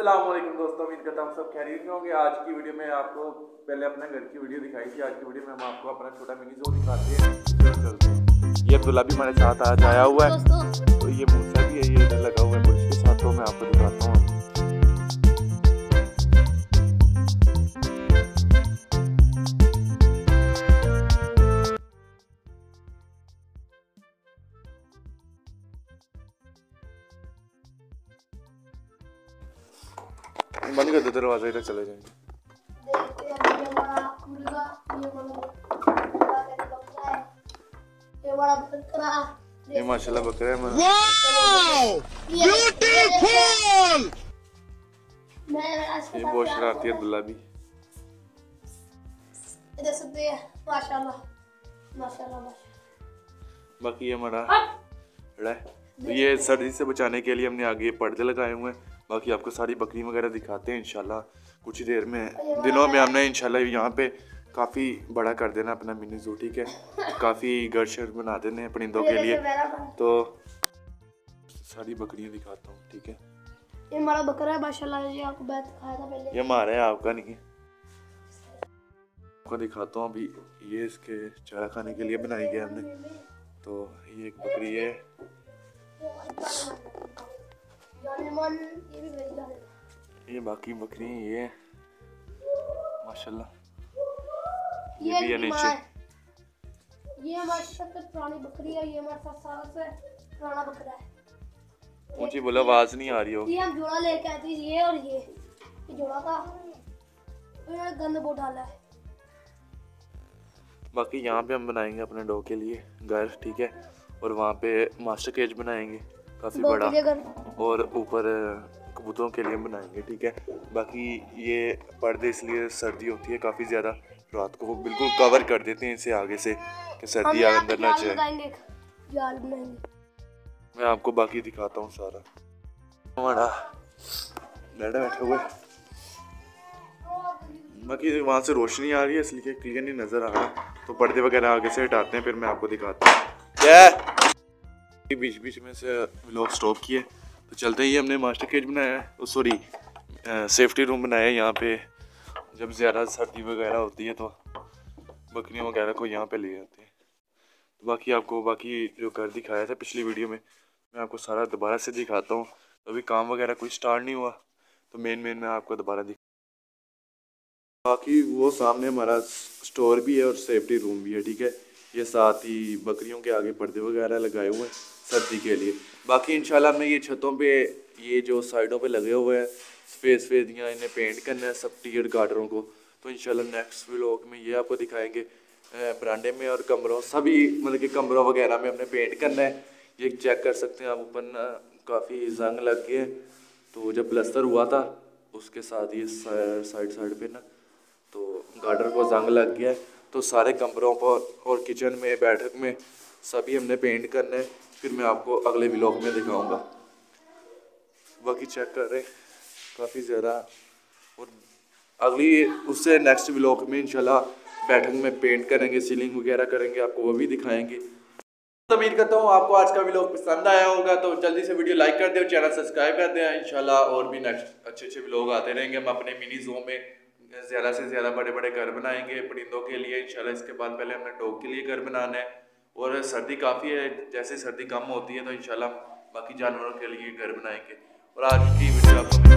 आप सब खैरियत में होंगे। आज की वीडियो में आपको पहले अपने घर की वीडियो दिखाई थी। आज की वीडियो में हम आपको अपना छोटा मिनी जो दिखाते हैं। हैं। ये अब्दुल्ला भी हमारे साथ आज आया हुआ है। तो ये मूसा भी है ये लगा हुआ है। पुलिस के साथ तो मैं आपको दिखाता हूँ। बंद कर दो दरवाज़ा इधर चले जाएँगे देखते ये हमारा मुर्गा ये हमारा मुर्गा का बकरा है ये हमारा बकरा ये माशाल्लाह बकरा है मैं ब्यूटीफुल मैं ये बहुत शरारती है अब्दुल्ला भी इधर सकते हैं माशाल्लाह माशाल्लाह माशाल्लाह बाकी ये हमारा तो ये सर्दी से बचाने के लिए हमने आगे पर्दे लगाए हुए हैं। बाकी आपको सारी बकरी वगैरह दिखाते हैं इनशाला कुछ ही देर में दिनों में हमने इंशाल्लाह यहाँ पे काफ़ी बड़ा कर देना अपना मिनी जू ठीक है? काफ़ी घर शर बना देने हैं परिंदों के लिए। तो सारी बकरियाँ दिखाता हूँ ठीक है? ये हमारा बकरा है माशाल्लाह ये आपको बैठ दिखाया था पहले। ये हमारा है आपका नहीं। है आपको दिखाता हूँ अभी ये इसके चारा खाने के लिए बनाई गया हमने। तो ये एक बकरी है। ये भी बाकी बकरी ये। माशाल्लाह। ये ये भी है नीचे। ये हमारी सबसे पुरानी बकरी है ये हमारे सात साल से पुराना बकरा है। ऊँची बोला आवाज़ नहीं आ रही होगी ये हम जोड़ा लेके आए थे ये और ये। ये जोड़ा था। तो इन्होंने गंद बहुत डाला है। बाकी यहाँ पे हम बनाएँगे अपने डॉग के लिए घर ठीक है? और वहाँ पे मास्टर केज बनाएँगे। काफ़ी बड़ा। और ऊपर कबूतरों के लिए बनाएँगे ठीक है? बाकी ये पर्दे इसलिए सर्दी होती है काफ़ी ज़्यादा। रात को बिल्कुल कवर कर देते हैं इसे आगे से कि सर्दी अंदर ना जाए। मैं आपको बाकी दिखाता हूँ सारा। हमारा डैडा बैठे हुए। बाकी वहाँ से रोशनी आ रही है इसलिए क्लियर नहीं नज़र आ रहा। तो पर्दे वगैरह आगे से हटाते हैं फिर मैं आपको दिखाता हूँ। क्या बीच बीच में से लोग स्टॉप किए। तो चलते ही हमने मास्टर केज बनाया है। सॉरी सेफ्टी रूम बनाया है यहाँ पे। जब ज़्यादा सर्दी वगैरह होती है तो बकरियों वगैरह को यहाँ पे ले जाते हैं। तो बाकी आपको, बाकी जो घर दिखाया था पिछली वीडियो में, मैं आपको सारा दोबारा से दिखाता हूँ। तो अभी काम वगैरह कोई स्टार्ट नहीं हुआ। तो मेन मेन मैं आपको दोबारा दिखा बाकी वो सामने हमारा स्टोर भी है और सेफ्टी रूम भी है, ठीक है? ये साथ ही बकरियों के आगे पर्दे वगैरह लगाए हुए हैं सर्दी के लिए। बाकी इंशाल्लाह हमने ये छतों पे, ये जो साइडों पे लगे हुए हैं, स्पेस फेस दिया इन्हें पेंट करना है सब टीयर गार्डरों को। तो इंशाल्लाह नेक्स्ट व्लॉग में ये आपको दिखाएँगे बरांडे में और कमरों, सभी मतलब कि कमरों वगैरह में हमने पेंट करना है। ये चेक कर सकते हैं आप ऊपर काफ़ी जंग लग गए तो जब प्लस्तर हुआ था, उसके साथ ये साइड साइड पे ना तो गार्डर को जंग लग गया है। तो सारे कमरों पर और किचन में, बैठक में सभी हमने पेंट करना है। फिर मैं आपको अगले ब्लॉग में दिखाऊँगा। बाकी चेक कर रहे काफ़ी ज़्यादा और अगली, उससे नेक्स्ट व्लॉग में इंशाल्लाह बैठक में पेंट करेंगे सीलिंग वगैरह करेंगे, आपको वो भी दिखाएँगे। तो उम्मीद करता हूँ आपको आज का व्लॉग पसंद आया होगा तो जल्दी से वीडियो लाइक कर दे और चैनल सब्सक्राइब कर दें। इंशाल्लाह और भी नेक्स्ट अच्छे अच्छे ब्लॉग आते रहेंगे। हम अपने मिनी जो में ज़्यादा से ज़्यादा बड़े बड़े घर बनाएँगे, परिंदों के लिए, इंशाल्लाह इसके बाद पहले हमने डॉग के लिए घर बनाना है। और सर्दी काफ़ी है, जैसे सर्दी कम होती है तो इंशाल्लाह बाकी जानवरों के लिए घर बनाएँगे। और आज की वीडियो आपको